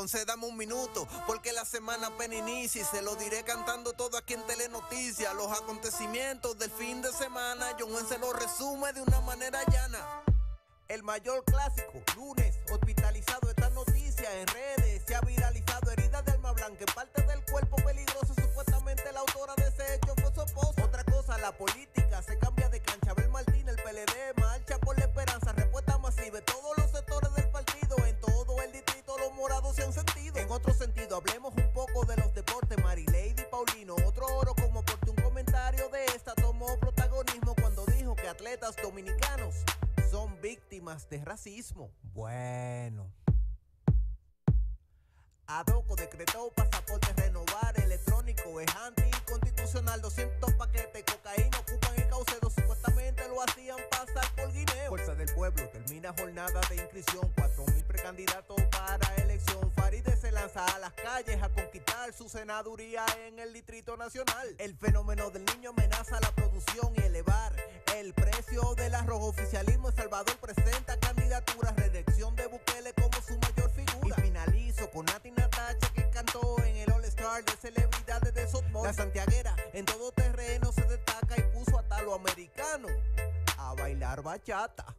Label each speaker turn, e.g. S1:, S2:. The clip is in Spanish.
S1: Concédame un minuto, porque la semana apenas inicia y se lo diré cantando todo aquí en Telenoticias. Los acontecimientos del fin de semana, John se lo resume de una manera llana. El mayor clásico, lunes, hospitalizado esta noticia en redes, hablemos un poco de los deportes, Marilady Paulino, otro oro como porque un comentario de esta tomó protagonismo cuando dijo que atletas dominicanos son víctimas de racismo. Bueno. Adoco decretó pasaporte renovar electrónico. Es anticonstitucional. 200 paquetes cocaína ocupan el caucedo. Supuestamente lo hacían pasar por guineo. Fuerza del pueblo termina jornada de inscripción. 4.000 precandidatos para elección. Faride calles a conquistar su senaduría en el Distrito Nacional. El fenómeno del niño amenaza la producción y elevar el precio del arroz. Oficialismo El Salvador presenta candidaturas. Reelección de Bukele como su mayor figura. Y finalizo con Nati Natacha que cantó en el All Star de celebridades de softball. La santiaguera en todo terreno se destaca y puso a talo americano a bailar bachata.